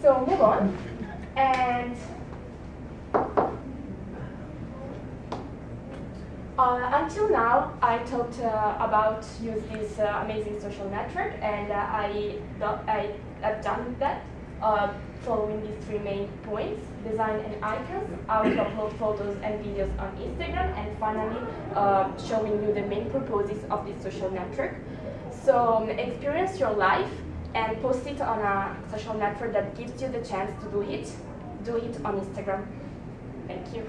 So move on. And uh, until now, I talked uh, about use this uh, amazing social network, and uh, I, I have done that uh, following these three main points, design and icons, how to upload photos and videos on Instagram, and finally uh, showing you the main purposes of this social network. So um, experience your life and post it on a social network that gives you the chance to do it. Do it on Instagram. Thank you.